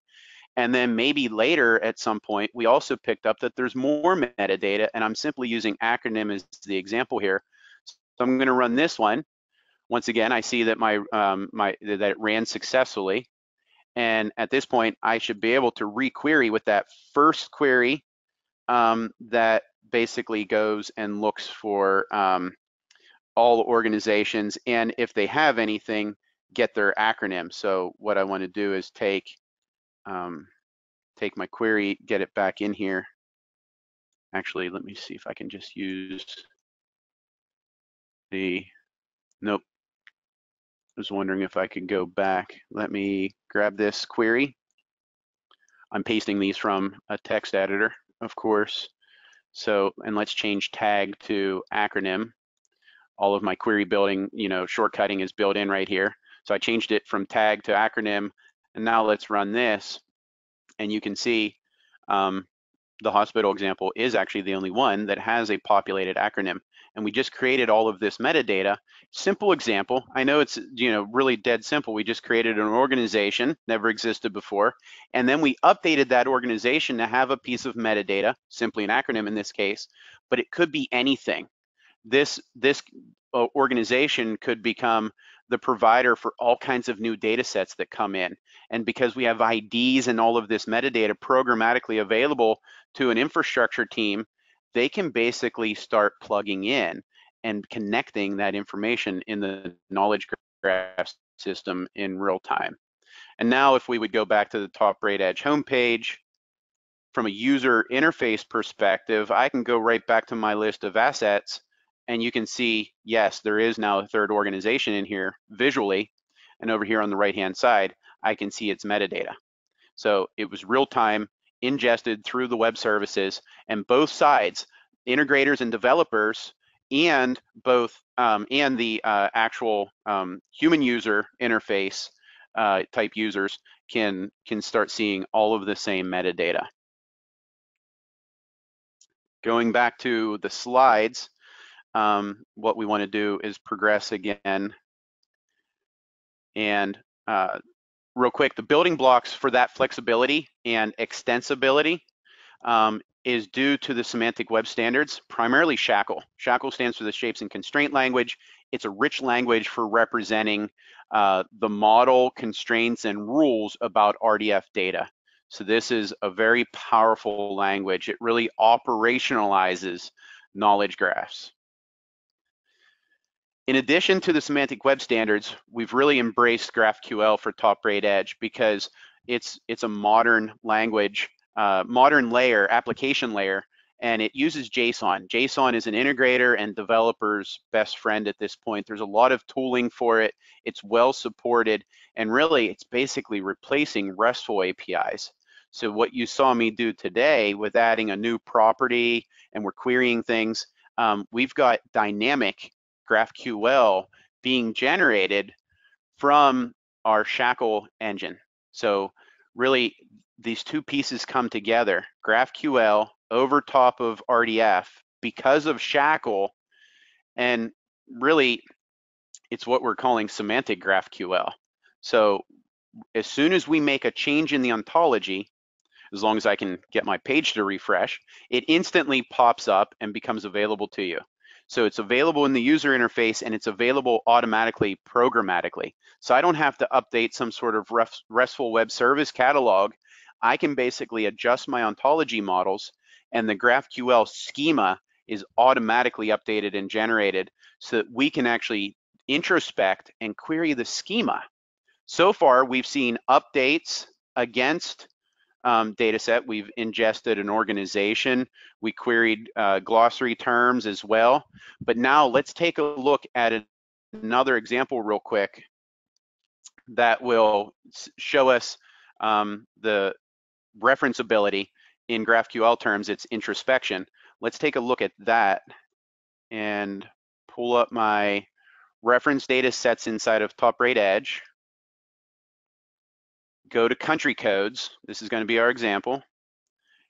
And then maybe later at some point, we also picked up that there's more metadata and I'm simply using acronym as the example here so I'm going to run this one. Once again, I see that my um, my that it ran successfully, and at this point, I should be able to requery with that first query um, that basically goes and looks for um, all organizations, and if they have anything, get their acronym. So what I want to do is take um, take my query, get it back in here. Actually, let me see if I can just use the, nope. I was wondering if I could go back. Let me grab this query. I'm pasting these from a text editor, of course. So, and let's change tag to acronym. all of my query building, you know, shortcutting is built in right here. So I changed it from tag to acronym. And now let's run this. And you can see um, the hospital example is actually the only one that has a populated acronym. And we just created all of this metadata. Simple example. I know it's you know really dead simple. We just created an organization, never existed before. And then we updated that organization to have a piece of metadata, simply an acronym in this case, but it could be anything. This, this uh, organization could become the provider for all kinds of new data sets that come in. And because we have IDs and all of this metadata programmatically available to an infrastructure team, they can basically start plugging in and connecting that information in the knowledge graph system in real time. And now if we would go back to the TopBraid EDG homepage, from a user interface perspective, I can go right back to my list of assets and you can see, yes, there is now a third organization in here visually. And over here on the right-hand side, I can see its metadata. So it was real-time, ingested through the web services, and both sides, integrators and developers, and both um, and the uh, actual um, human user interface uh, type users can can start seeing all of the same metadata. Going back to the slides, um, what we want to do is progress again. And uh, real quick, the building blocks for that flexibility and extensibility um, is due to the semantic web standards, primarily SHACL. SHACL stands for the Shapes and Constraint Language. It's a rich language for representing uh, the model, constraints, and rules about RDF data. So this is a very powerful language. It really operationalizes knowledge graphs. In addition to the semantic web standards, we've really embraced GraphQL for TopBraid EDG because it's it's a modern language, uh, modern layer, application layer, and it uses JSON. JSON is an integrator and developer's best friend at this point. There's a lot of tooling for it. It's well supported, and really it's basically replacing RESTful APIs. So what you saw me do today with adding a new property and we're querying things, um, we've got dynamic GraphQL being generated from our SHACL engine. So really these two pieces come together, GraphQL over top of RDF because of SHACL and really it's what we're calling semantic GraphQL. So as soon as we make a change in the ontology, as long as I can get my page to refresh, it instantly pops up and becomes available to you. So it's available in the user interface and it's available automatically programmatically. So I don't have to update some sort of RESTful web service catalog. I can basically adjust my ontology models and the GraphQL schema is automatically updated and generated so that we can actually introspect and query the schema. So far, we've seen updates against um, data set. We've ingested an organization. We queried uh, glossary terms as well. But now let's take a look at another example real quick that will show us um, the referenceability in GraphQL terms, it's introspection. Let's take a look at that and pull up my reference data sets inside of TopBraid EDG go to country codes. This is going to be our example.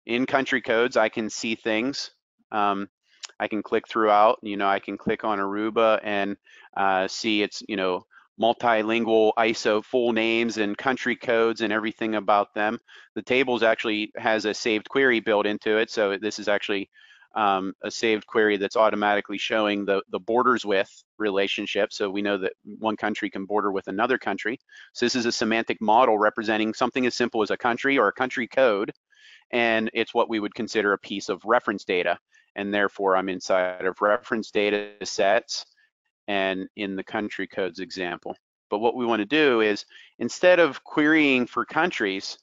In country codes, I can see things. Um, I can click throughout. You know, I can click on Aruba and uh, see its, you know, multilingual ISO full names and country codes and everything about them. The tables actually has a saved query built into it. So this is actually um, a saved query that's automatically showing the, the borders with relationship. So we know that one country can border with another country. So this is a semantic model representing something as simple as a country or a country code. And it's what we would consider a piece of reference data. And therefore I'm inside of reference data sets and in the country codes example. But what we want to do is instead of querying for countries,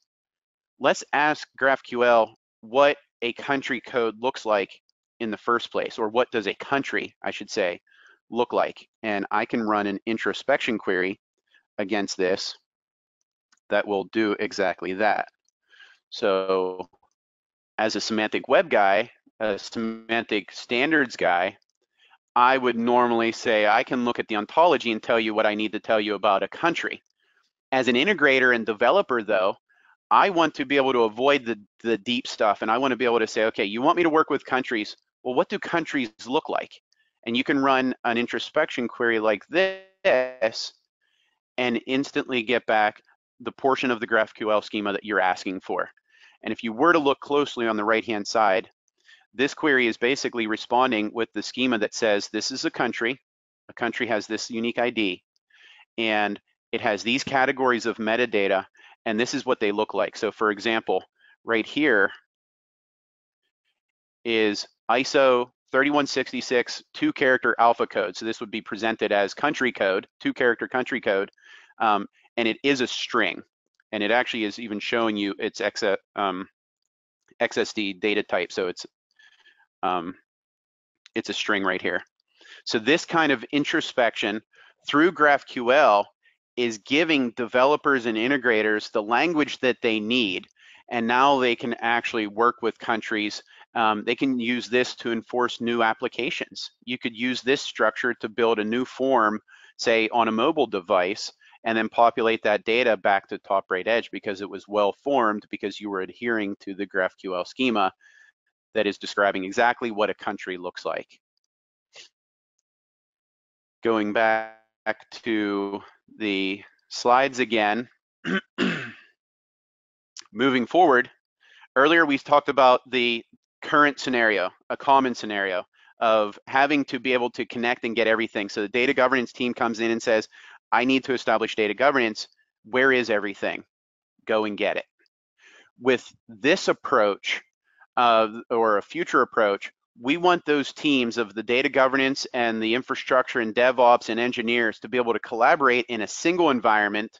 let's ask GraphQL what a country code looks like in the first place, or what does a country, I should say, look like? And I can run an introspection query against this that will do exactly that. So as a semantic web guy, a semantic standards guy, I would normally say I can look at the ontology and tell you what I need to tell you about a country. As an integrator and developer though, I want to be able to avoid the, the deep stuff and I want to be able to say, okay, you want me to work with countries. Well, what do countries look like? And you can run an introspection query like this and instantly get back the portion of the GraphQL schema that you're asking for. And if you were to look closely on the right-hand side, this query is basically responding with the schema that says this is a country, a country has this unique ID, and it has these categories of metadata, and this is what they look like. So for example, right here is ISO 3166 two character alpha code. So this would be presented as country code, two character country code, um, and it is a string. And it actually is even showing you its um, XSD data type. So it's um, it's a string right here. So this kind of introspection through GraphQL is giving developers and integrators the language that they need. And now they can actually work with countries. Um, they can use this to enforce new applications. You could use this structure to build a new form, say on a mobile device, and then populate that data back to top edge because it was well formed because you were adhering to the GraphQL schema that is describing exactly what a country looks like. Going back to the slides again, moving forward, earlier we talked about the current scenario, a common scenario of having to be able to connect and get everything. So the data governance team comes in and says, I need to establish data governance. Where is everything? Go and get it. With this approach, uh, or a future approach, we want those teams of the data governance and the infrastructure and DevOps and engineers to be able to collaborate in a single environment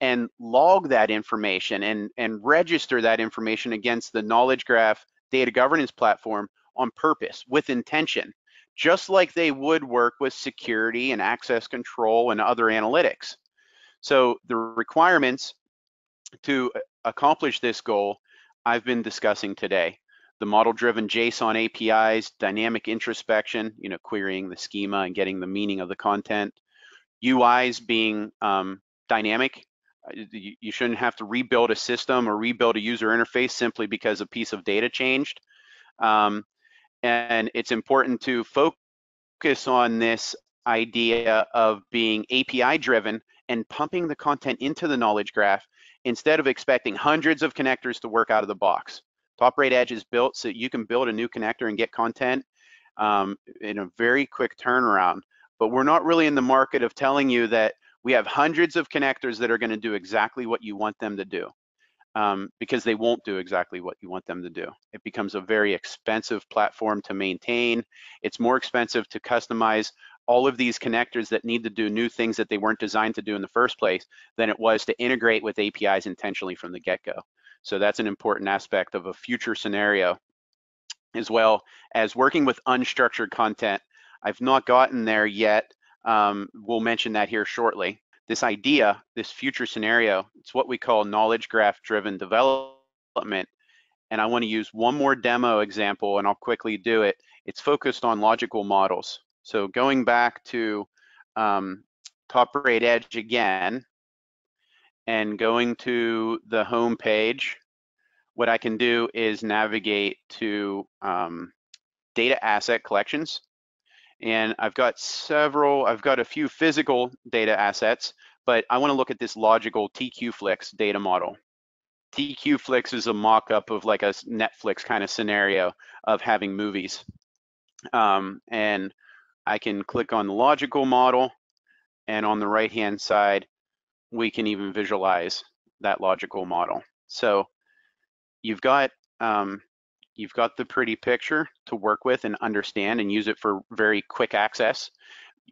and log that information and, and register that information against the knowledge graph data governance platform on purpose with intention, just like they would work with security and access control and other analytics. So the requirements to accomplish this goal I've been discussing today the model-driven JSON APIs, dynamic introspection, you know, querying the schema and getting the meaning of the content, UIs being um, dynamic. Uh, you shouldn't have to rebuild a system or rebuild a user interface simply because a piece of data changed. Um, and it's important to focus on this idea of being API driven and pumping the content into the knowledge graph instead of expecting hundreds of connectors to work out of the box. TopBraid EDG is built so you can build a new connector and get content um, in a very quick turnaround. But we're not really in the market of telling you that we have hundreds of connectors that are going to do exactly what you want them to do um, because they won't do exactly what you want them to do. It becomes a very expensive platform to maintain. It's more expensive to customize all of these connectors that need to do new things that they weren't designed to do in the first place than it was to integrate with APIs intentionally from the get-go. So that's an important aspect of a future scenario, as well as working with unstructured content. I've not gotten there yet. Um, we'll mention that here shortly. This idea, this future scenario, it's what we call knowledge graph driven development. And I want to use one more demo example and I'll quickly do it. It's focused on logical models. So going back to um, top rate edge again, and going to the home page, what I can do is navigate to um, data asset collections. And I've got several, I've got a few physical data assets, but I wanna look at this logical TQFlix data model. TQFlix is a mock-up of like a Netflix kind of scenario of having movies. Um, and I can click on the logical model and on the right-hand side, we can even visualize that logical model. So you've got um, you've got the pretty picture to work with and understand and use it for very quick access.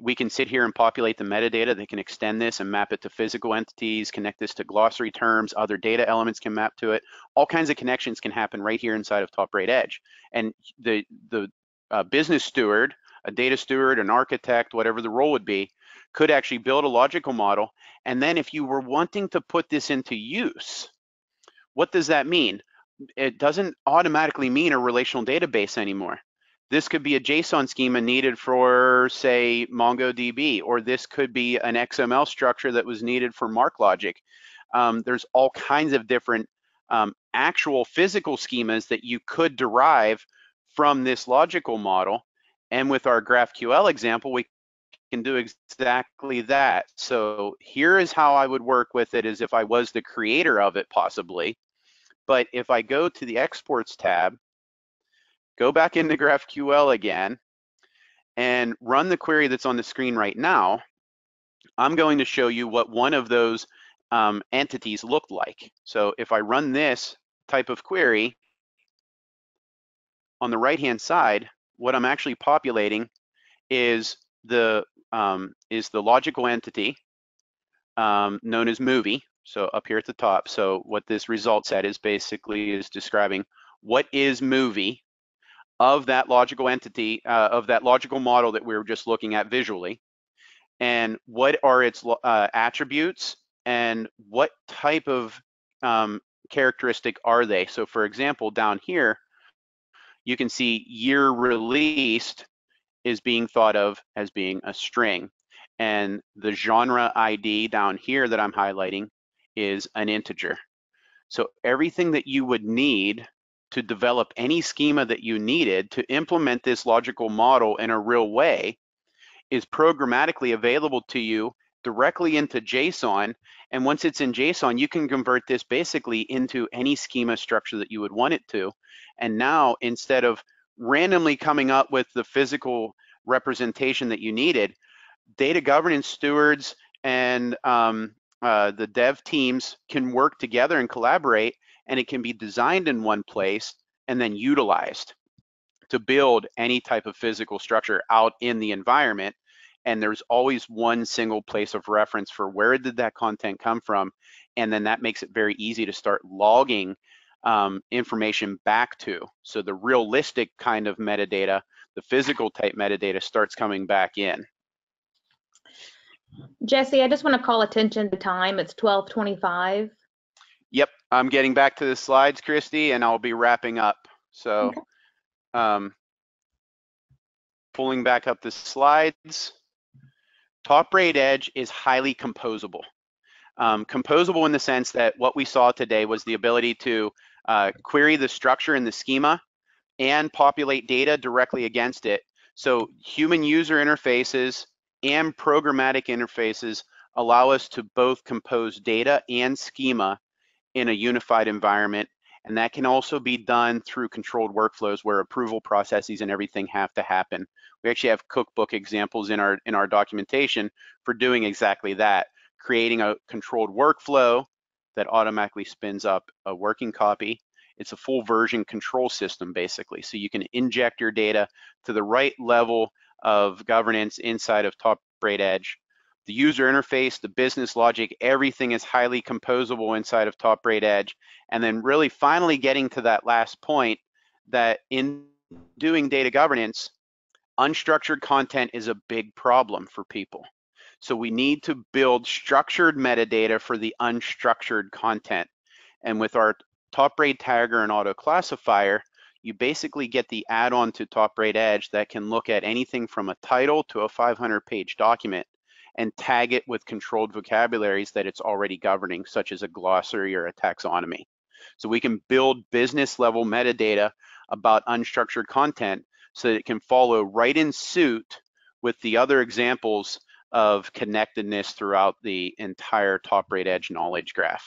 We can sit here and populate the metadata that can extend this and map it to physical entities, connect this to glossary terms, other data elements can map to it. All kinds of connections can happen right here inside of TopBraid EDG. And the, the uh, business steward, a data steward, an architect, whatever the role would be, could actually build a logical model. And then if you were wanting to put this into use, what does that mean? It doesn't automatically mean a relational database anymore. This could be a JSON schema needed for, say, MongoDB, or this could be an XML structure that was needed for MarkLogic. Um, there's all kinds of different um, actual physical schemas that you could derive from this logical model. And with our GraphQL example, we can do exactly that. So here is how I would work with it as if I was the creator of it possibly. But if I go to the exports tab, go back into GraphQL again, and run the query that's on the screen right now, I'm going to show you what one of those um, entities looked like. So if I run this type of query, on the right-hand side, what I'm actually populating is the um, is the logical entity um, known as movie. So up here at the top. So what this result set is basically is describing what is movie of that logical entity, uh, of that logical model that we were just looking at visually, and what are its uh, attributes and what type of um, characteristic are they? So for example, down here, you can see year released is being thought of as being a string. And the genre ID down here that I'm highlighting is an integer. So everything that you would need to develop any schema that you needed to implement this logical model in a real way is programmatically available to you directly into JSON. And once it's in JSON, you can convert this basically into any schema structure that you would want it to. And now instead of randomly coming up with the physical representation that you needed, data governance stewards and um, uh, the dev teams can work together and collaborate, and it can be designed in one place and then utilized to build any type of physical structure out in the environment. And there's always one single place of reference for where did that content come from. And then that makes it very easy to start logging um, information back to. So the realistic kind of metadata, the physical type metadata starts coming back in. Jesse, I just want to call attention to time. It's 1225. Yep, I'm getting back to the slides, Christy, and I'll be wrapping up. So Okay. um, pulling back up the slides. TopBraid EDG is highly composable. Um, composable in the sense that what we saw today was the ability to uh, query the structure in the schema and populate data directly against it. So human user interfaces and programmatic interfaces allow us to both compose data and schema in a unified environment. And that can also be done through controlled workflows where approval processes and everything have to happen. We actually have cookbook examples in our in our documentation for doing exactly that, creating a controlled workflow that automatically spins up a working copy. It's a full version control system basically. So you can inject your data to the right level of governance inside of Top Braid Edge. The user interface, the business logic, everything is highly composable inside of TopBraid EDG. And then really finally getting to that last point that in doing data governance, unstructured content is a big problem for people. So we need to build structured metadata for the unstructured content. And with our TopBraid tagger and auto classifier, you basically get the add-on to TopBraid EDG that can look at anything from a title to a 500 page document and tag it with controlled vocabularies that it's already governing, such as a glossary or a taxonomy. So we can build business level metadata about unstructured content so that it can follow right in suit with the other examples of connectedness throughout the entire TopBraid EDG knowledge graph.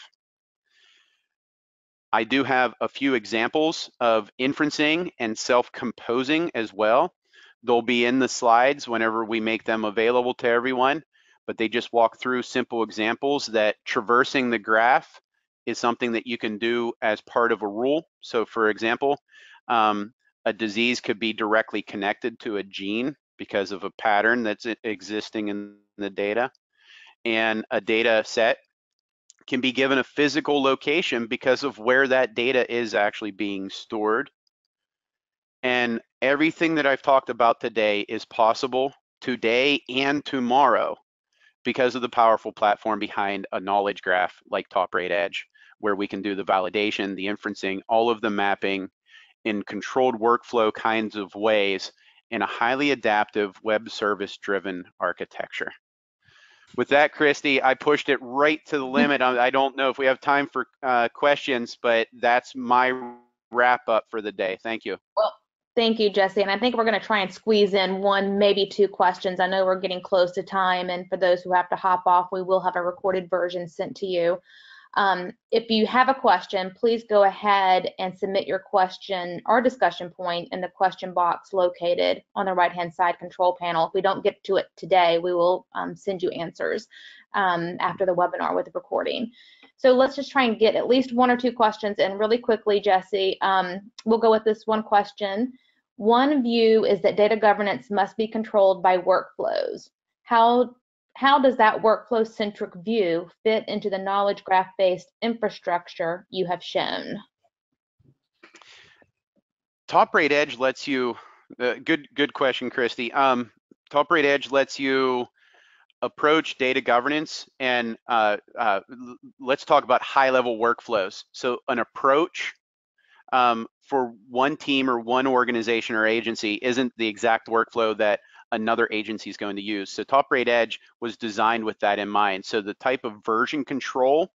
I do have a few examples of inferencing and self-composing as well. They'll be in the slides whenever we make them available to everyone, but they just walk through simple examples that traversing the graph is something that you can do as part of a rule. So for example, um, a disease could be directly connected to a gene because of a pattern that's existing in the data. And a data set can be given a physical location because of where that data is actually being stored. And everything that I've talked about today is possible today and tomorrow because of the powerful platform behind a knowledge graph like TopBraid EDG, where we can do the validation, the inferencing, all of the mapping, in controlled workflow kinds of ways in a highly adaptive web service driven architecture. With that, Christy, I pushed it right to the limit. I don't know if we have time for uh, questions, but that's my wrap up for the day. Thank you. Well, thank you, Jesse. And I think we're going to try and squeeze in one, maybe two questions. I know we're getting close to time. And for those who have to hop off, we will have a recorded version sent to you. Um, if you have a question, please go ahead and submit your question or discussion point in the question box located on the right-hand side control panel. If we don't get to it today, we will um, send you answers um, after the webinar with the recording. So let's just try and get at least one or two questions in really quickly, Jesse. Um, we'll go with this one question. One view is that data governance must be controlled by workflows. How how does that workflow-centric view fit into the knowledge graph-based infrastructure you have shown? TopBraid EDG lets you, uh, good good question, Christy. Um, TopBraid EDG lets you approach data governance and uh, uh, let's talk about high-level workflows. So an approach um, for one team or one organization or agency isn't the exact workflow that another agency is going to use. So TopBraid EDG was designed with that in mind. So the type of version control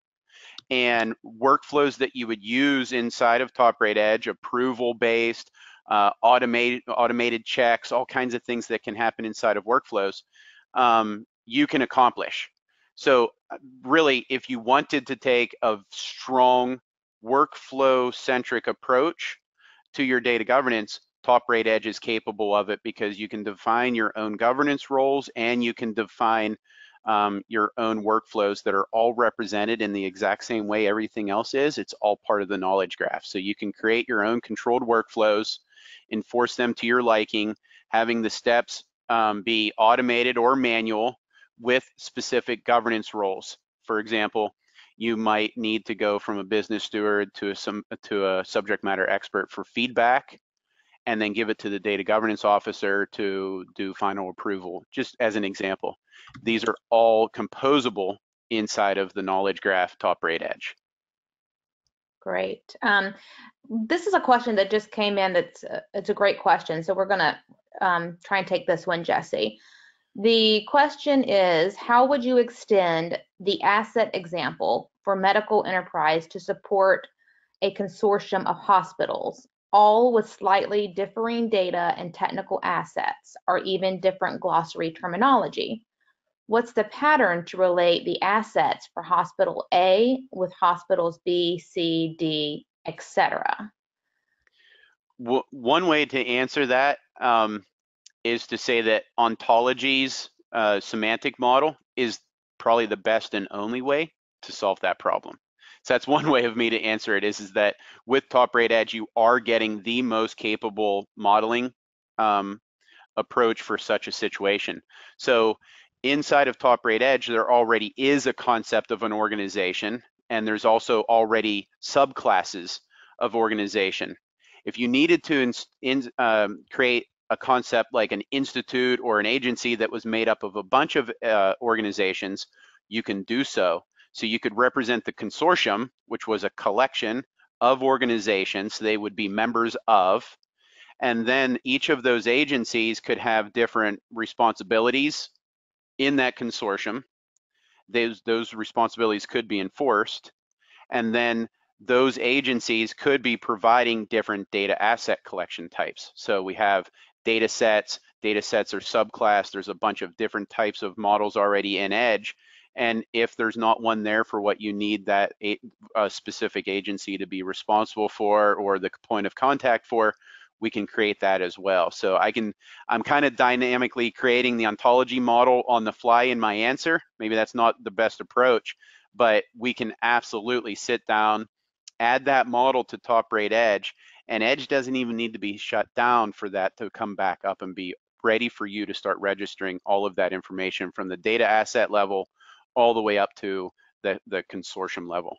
and workflows that you would use inside of TopBraid EDG, approval based, uh, automated automated checks, all kinds of things that can happen inside of workflows, um, you can accomplish. So uh, really, if you wanted to take a strong workflow centric approach to your data governance, TopBraid EDG is capable of it because you can define your own governance roles and you can define um, your own workflows that are all represented in the exact same way everything else is. It's all part of the knowledge graph. So you can create your own controlled workflows, enforce them to your liking, having the steps um, be automated or manual with specific governance roles. For example, you might need to go from a business steward to a, some, to a subject matter expert for feedback and then give it to the data governance officer to do final approval, just as an example. These are all composable inside of the knowledge graph TopBraid EDG. Great. Um, this is a question that just came in. That's uh, it's a great question. So we're gonna um, try and take this one, Jesse. The question is, how would you extend the asset example for medical enterprise to support a consortium of hospitals all with slightly differing data and technical assets, or even different glossary terminology. What's the pattern to relate the assets for hospital A with hospitals B, C, D, etc.? One way to answer that um, is to say that ontology's uh, semantic model is probably the best and only way to solve that problem. So that's one way of me to answer it is, is that with TopBraid EDG, you are getting the most capable modeling um, approach for such a situation. So inside of TopBraid EDG, there already is a concept of an organization, and there's also already subclasses of organization. If you needed to in, in, um, create a concept like an institute or an agency that was made up of a bunch of uh, organizations, you can do so. So you could represent the consortium, which was a collection of organizations they would be members of. And then each of those agencies could have different responsibilities in that consortium. Those, those responsibilities could be enforced. And then those agencies could be providing different data asset collection types. So we have data sets, data sets are subclass, there's a bunch of different types of models already in EDG and if there's not one there for what you need that a, a specific agency to be responsible for or the point of contact for, we can create that as well. So I can, I'm kind of dynamically creating the ontology model on the fly in my answer. Maybe that's not the best approach, but we can absolutely sit down, add that model to TopBraid EDG, and EDG doesn't even need to be shut down for that to come back up and be ready for you to start registering all of that information from the data asset level all the way up to the, the consortium level.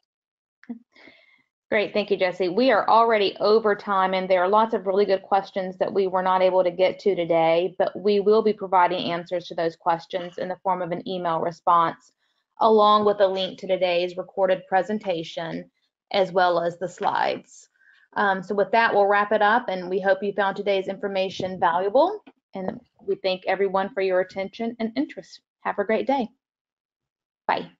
Great, thank you, Jesse. We are already over time and there are lots of really good questions that we were not able to get to today, but we will be providing answers to those questions in the form of an email response, along with a link to today's recorded presentation, as well as the slides. Um, so with that, we'll wrap it up and we hope you found today's information valuable. And we thank everyone for your attention and interest. Have a great day. Bye.